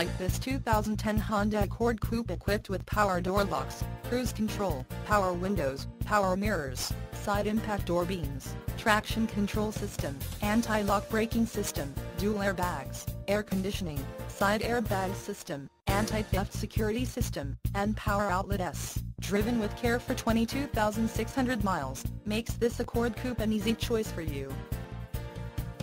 like this 2010 Honda Accord Coupe equipped with power door locks, cruise control, power windows, power mirrors, side impact door beams, traction control system, anti-lock braking system, dual airbags, air conditioning, side airbag system, anti-theft security system, and power outlet S, driven with care for 22,600 miles, makes this Accord Coupe an easy choice for you.